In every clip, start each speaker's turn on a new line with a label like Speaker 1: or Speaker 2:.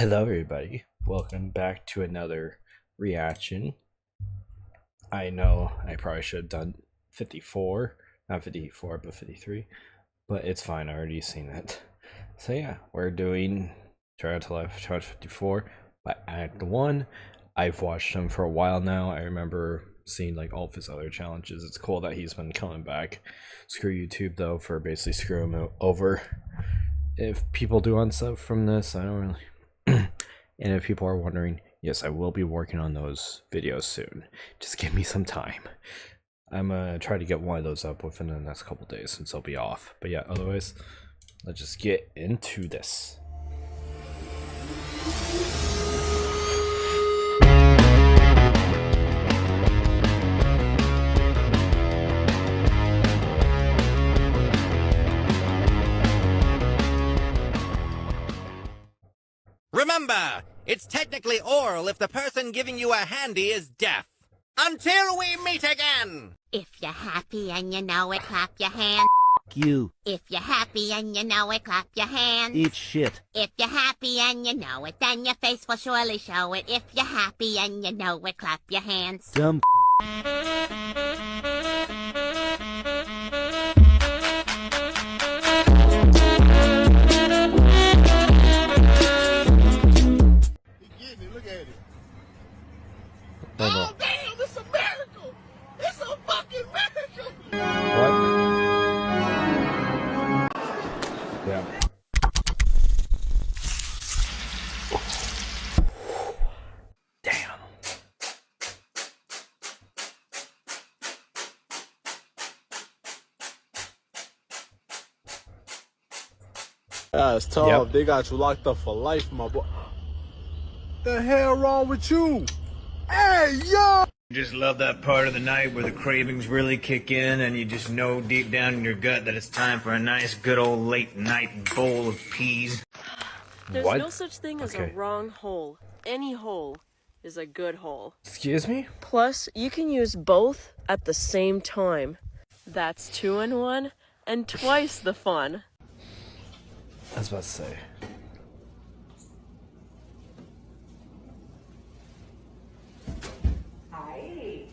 Speaker 1: Hello, everybody. Welcome back to another reaction. I know I probably should have done 54, not 54, but 53, but it's fine. I already seen it. So, yeah, we're doing Try to Life Charge 54 by Act 1. I've watched him for a while now. I remember seeing like all of his other challenges. It's cool that he's been coming back. Screw YouTube though for basically screwing him over. If people do unsub from this, I don't really and if people are wondering, yes, I will be working on those videos soon. Just give me some time. I'm gonna try to get one of those up within the next couple days since I'll be off. But yeah, otherwise, let's just get into this.
Speaker 2: It's technically oral if the person giving you a handy is deaf. Until we meet again!
Speaker 3: If you're happy and you know it, clap your hands.
Speaker 4: you.
Speaker 3: If you're happy and you know it, clap your hands.
Speaker 4: Eat shit.
Speaker 3: If you're happy and you know it, then your face will surely show it. If you're happy and you know it, clap your hands.
Speaker 4: Dumb.
Speaker 1: Yeah,
Speaker 5: it's tough.
Speaker 1: Yep.
Speaker 5: They got you locked up for life, my boy. The hell wrong with you? Hey, yo!
Speaker 6: Just love that part of the night where the cravings really kick in and you just know deep down in your gut that it's time for a nice good old late night bowl of peas.
Speaker 7: There's
Speaker 1: What?
Speaker 7: no such thing as a wrong hole. Any hole is a good hole.
Speaker 1: Excuse me?
Speaker 7: Plus, you can use both at the same time. That's two in one and twice the fun.
Speaker 1: I was about to say.
Speaker 8: Ay.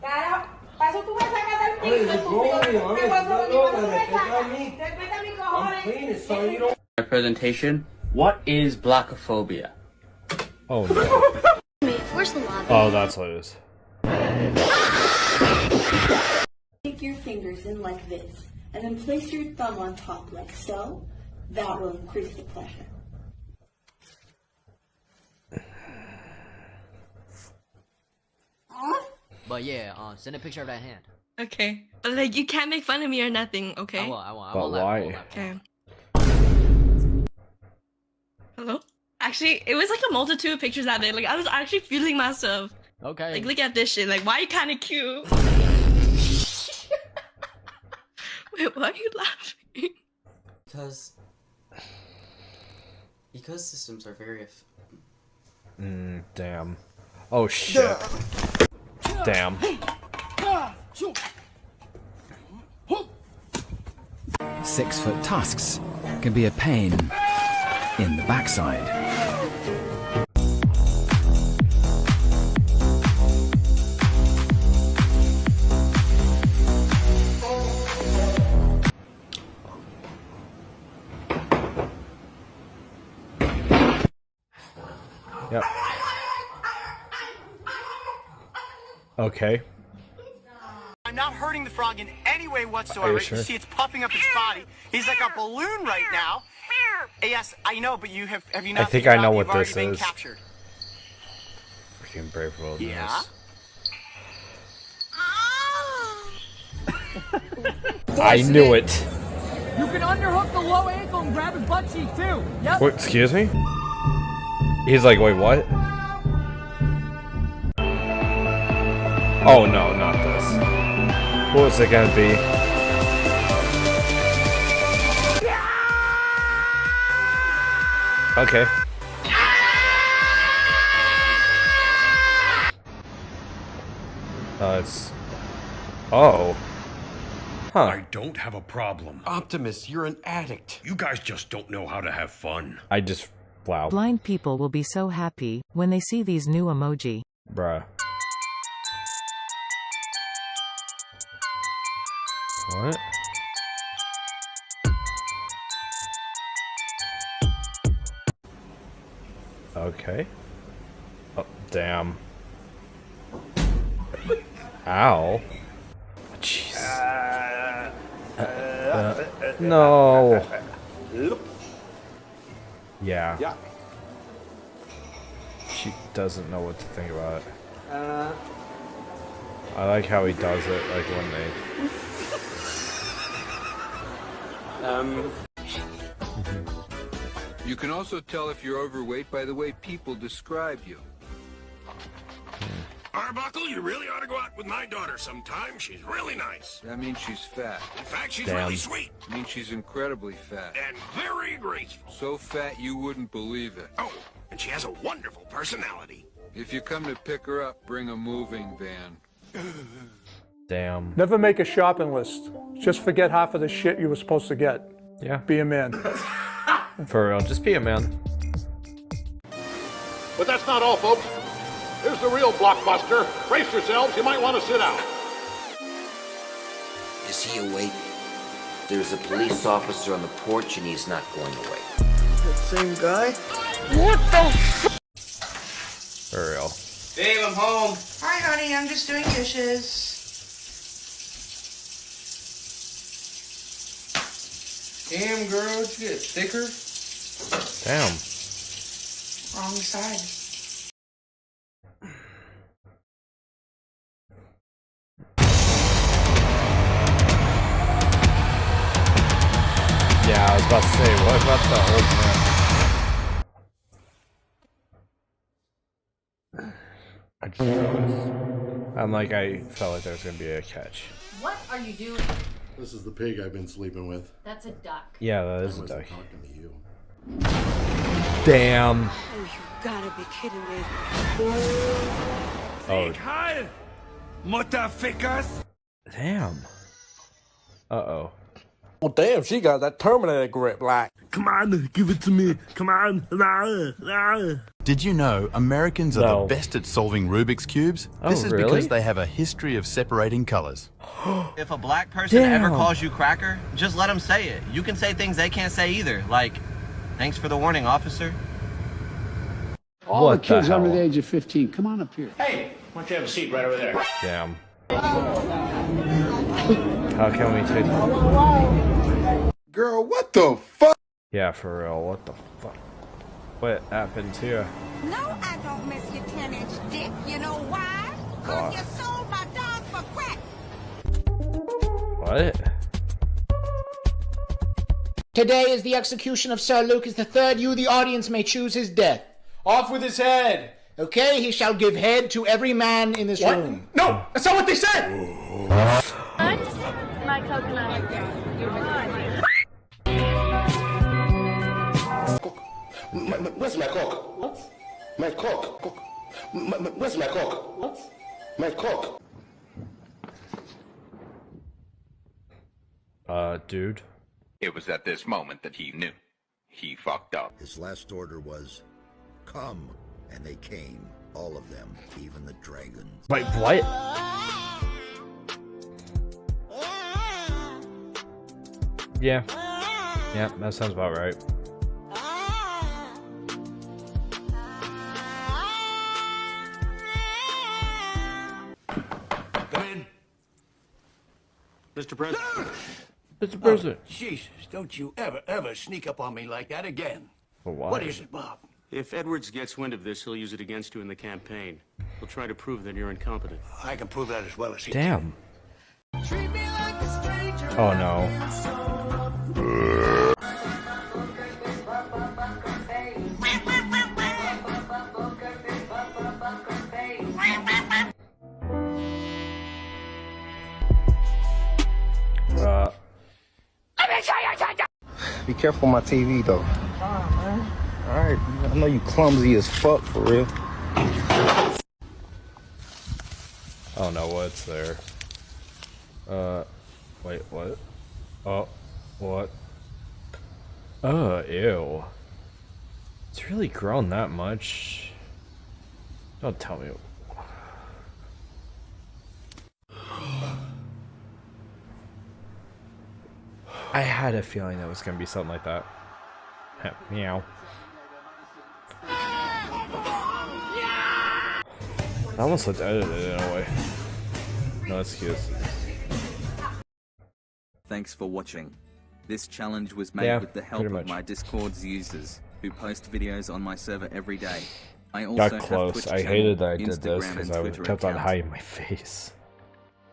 Speaker 8: Cara, para eso tú me sacas del piso, estúpido. ¿Qué pasó? ¿Qué pasó? ¿Tú me sacas? Respeta mis cojones.
Speaker 9: My presentation. What is blackophobia?
Speaker 1: Oh no.
Speaker 10: Where's the lobby?
Speaker 1: Oh, that's what it is.
Speaker 10: Take your fingers in like this, and then place your thumb on top like so. That will increase the pleasure.
Speaker 9: But yeah, uh, send a picture of that hand.
Speaker 8: Okay. But like, you can't make fun of me or nothing, okay?
Speaker 9: I won't. I won't. I won't laugh, I won't
Speaker 1: why?
Speaker 9: laugh.
Speaker 8: Okay. Hello? Actually, it was like a multitude of pictures that day. Like, I was actually feeling myself.
Speaker 9: Okay.
Speaker 8: Like, look at this shit. Like, why are you kind of cute? Wait, why are you laughing?
Speaker 9: Because ecosystems are very. Eff-
Speaker 1: Mm, damn. Oh shit. Damn.
Speaker 11: Six foot tusks can be a pain in the backside.
Speaker 1: Okay.
Speaker 2: I'm not hurting the frog in any way whatsoever.
Speaker 1: you sure?
Speaker 2: see, it's puffing up its body. He's like a balloon right now. Yes, I know, but you have have you not?
Speaker 1: I
Speaker 2: think
Speaker 1: I know what this is.
Speaker 2: captured?
Speaker 1: Freaking Brave Wilderness.
Speaker 2: Yeah.
Speaker 1: I knew it.
Speaker 12: You can underhook the low ankle and grab his butt cheek too. Yep.
Speaker 1: Excuse me? He's like, wait, what? Oh no, not this. What was it gonna be? Okay. Uh, it's. Oh. Huh.
Speaker 13: I don't have a problem. Optimus, you're an addict. You guys just don't know how to have fun.
Speaker 1: I just Wow.
Speaker 4: Blind people will be so happy when they see these new emoji.
Speaker 1: Bruh. What? Okay. Oh, damn. Ow. Jeez. Uh, uh, no. Yeah.
Speaker 5: Yeah.
Speaker 1: She doesn't know what to think about it.
Speaker 5: Uh,
Speaker 1: I like how he does it, like when they.
Speaker 5: Um.
Speaker 13: You can also tell if you're overweight by the way people describe you.
Speaker 14: Arbuckle, you really ought to go out with my daughter sometime. She's really nice.
Speaker 13: That means she's fat.
Speaker 14: In fact, she's
Speaker 13: Damn.
Speaker 14: really sweet.
Speaker 13: It means she's incredibly fat.
Speaker 14: And very graceful.
Speaker 13: So fat you wouldn't believe it.
Speaker 14: Oh, and she has a wonderful personality.
Speaker 13: If you come to pick her up, bring a moving van.
Speaker 1: Damn.
Speaker 15: Never make a shopping list. Just forget half of the shit you were supposed to get.
Speaker 1: Yeah.
Speaker 15: Be a man.
Speaker 1: For real, just be a man.
Speaker 16: But that's not all, folks. Here's the real blockbuster. Brace yourselves, you might want to sit down.
Speaker 17: Is he awake? There's a police officer on the porch and he's not going away.
Speaker 18: That same guy?
Speaker 17: What the
Speaker 1: For real.
Speaker 18: Babe, I'm home. Hi, honey. I'm just doing dishes. Damn, girl, did you get thicker?
Speaker 1: Damn.
Speaker 18: Wrong side.
Speaker 1: Yeah, I was about to say, what about the old man? I just. I'm like, I felt like there was gonna be a catch.
Speaker 19: What are you doing?
Speaker 20: This is the pig I've been sleeping with.
Speaker 19: That's a duck.
Speaker 1: Yeah, that is
Speaker 20: I
Speaker 1: a
Speaker 20: wasn't
Speaker 1: duck.
Speaker 20: talking to you.
Speaker 1: Damn.
Speaker 21: Oh, you gotta be kidding me.
Speaker 1: Oh,
Speaker 14: Heil! Mutterfickers!
Speaker 1: damn. Uh oh.
Speaker 5: Well, damn, she got that Terminator grip, like.
Speaker 22: Come on, give it to me. Come on. Ah, ah.
Speaker 23: Did you know Americans are
Speaker 1: No.
Speaker 23: the best at solving Rubik's Cubes?
Speaker 1: Oh,
Speaker 23: this is
Speaker 1: really?
Speaker 23: because they have a history of separating colors.
Speaker 24: If a black person ever calls you cracker, just let them say it. You can say things they can't say either, like, thanks for the warning, officer.
Speaker 25: All
Speaker 1: What
Speaker 25: the kids
Speaker 1: the
Speaker 25: under the age of 15, come on up here.
Speaker 14: Hey, why don't you have a seat right over there?
Speaker 1: Damn. How can we take?
Speaker 20: Girl, what the fuck?
Speaker 1: Yeah, for real. What the fuck? What happened here?
Speaker 26: No, I don't miss your 10 inch dick. You know why? Because
Speaker 1: Why?
Speaker 26: you sold my dog for crack.
Speaker 1: What?
Speaker 27: Today is the execution of Sir Lucas III. You, the audience, may choose his death. Off with his head. Okay, he shall give head to every man in this room. No, that's not what they said.
Speaker 8: My coconut.
Speaker 16: My, my, where's my cock? What? My cock. cock. My, my, where's my cock? What? My cock.
Speaker 1: Uh, dude.
Speaker 28: It was at this moment that he knew. He fucked up.
Speaker 29: His last order was, Come. And they came. All of them, even the dragons.
Speaker 1: Wait, what? Yeah. Yeah, that sounds about right.
Speaker 14: Come in. Mr. President.
Speaker 1: Mr. Oh, President.
Speaker 14: Oh, Jesus, don't you ever, ever sneak up on me like that again.
Speaker 1: But why?
Speaker 14: What is it, Bob?
Speaker 30: If Edwards gets wind of this, he'll use it against you in the campaign. He'll try to prove that you're incompetent.
Speaker 14: I can prove that as well as he
Speaker 1: Damn. Oh no. Uh,
Speaker 31: Be careful my TV though. Alright, I know you clumsy as fuck for real.
Speaker 1: I don't know what's there? Uh, wait, what? Oh, what? Oh, ew. It's really grown that much. Don't tell me. I had a feeling that was gonna be something like that. Meow. I almost looked edited in a way. No excuse.
Speaker 32: Thanks for watching. This challenge was made
Speaker 1: Yeah,
Speaker 32: with the help of my Discord's users, who post videos on my server every day. I also
Speaker 1: Got
Speaker 32: have
Speaker 1: close.
Speaker 32: Twitch
Speaker 1: I hated that I did this because I
Speaker 32: Twitter
Speaker 1: kept on
Speaker 32: account.
Speaker 1: hiding my face.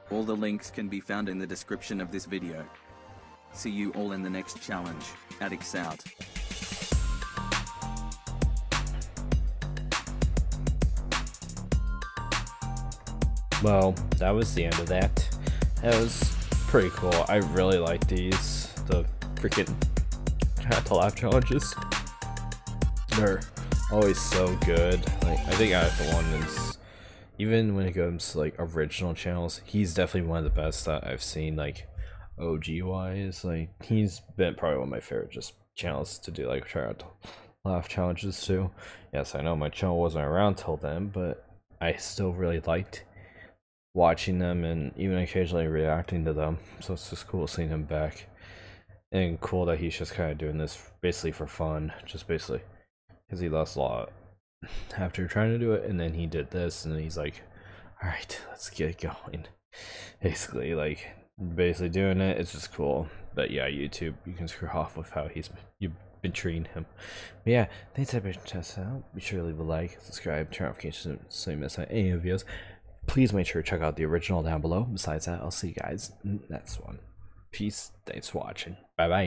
Speaker 32: All the links can be found in the description of this video. See you all in the next challenge. Addicts out.
Speaker 1: Well, that was the end of that. That was pretty cool. I really like these. The freaking hat to laugh challenges. They're always so good. Like I think AdikTheOne is even when it comes to like original channels, he's definitely one of the best that I've seen like OG wise. Like he's been probably one of my favorite just channels to do like try out laugh challenges too. Yes, I know my channel wasn't around till then, but I still really liked watching them and even occasionally reacting to them. So it's just cool seeing him back. And cool that he's just kind of doing this basically for fun, just basically because he lost a lot after trying to do it, and then he did this, and he's like, "All right, let's get going." Basically, like basically doing it. It's just cool. But yeah, YouTube, you can screw off with how he's you've been treating him. But yeah, thanks for checking us out. Be sure to leave a like, subscribe, turn on notifications so you miss out any of videos. Please make sure to check out the original down below. Besides that, I'll see you guys in the next one. Peace. Thanks for watching. Bye bye.